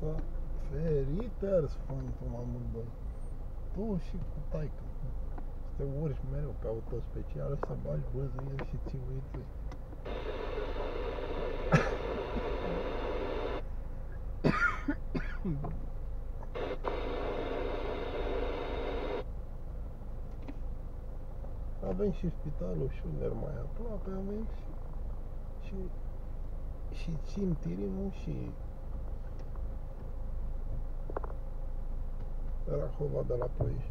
Ei te-ar sfântul mai mult, bă. Tu și cu taică. Să te urci mereu pe auto special, să bagi băzâie și țiuiți. Avem și spitalul Schuller mai aproape, avem și, și, și cimtirimul și era roubada lá por este.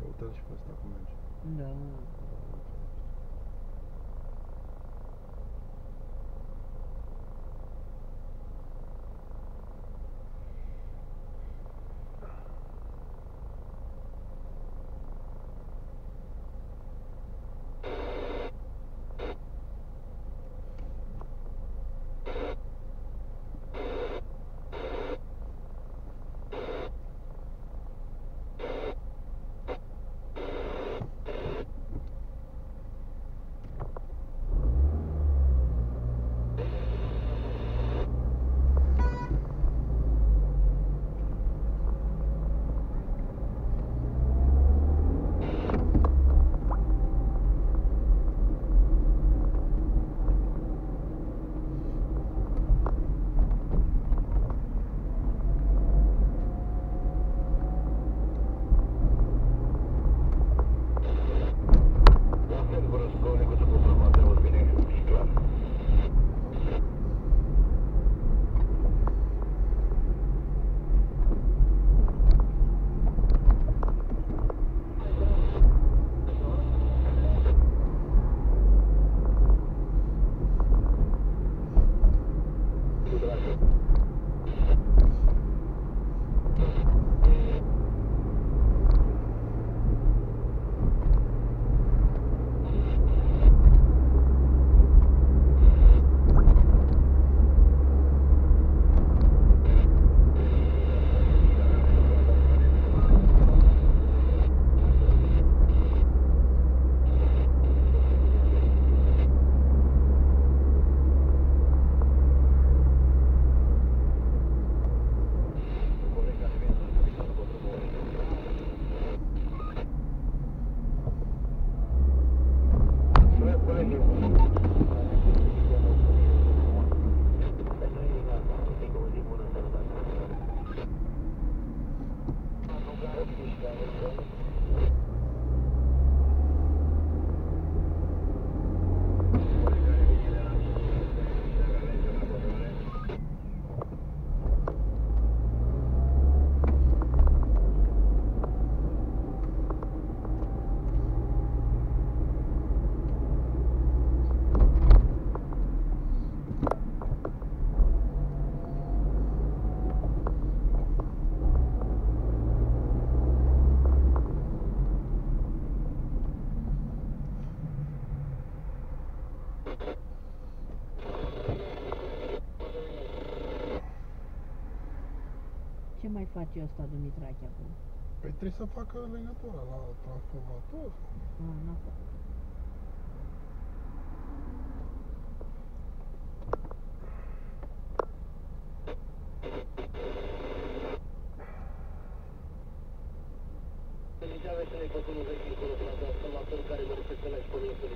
É Outra resposta está com medo. Não. it. Ce mai face asta Dumitrache acum? Păi trebuie să facă legătura la transformator. A, n-a făcut. Să ne dea veselei pe 20 dincolo, la transformator care mă respectă la exponentul.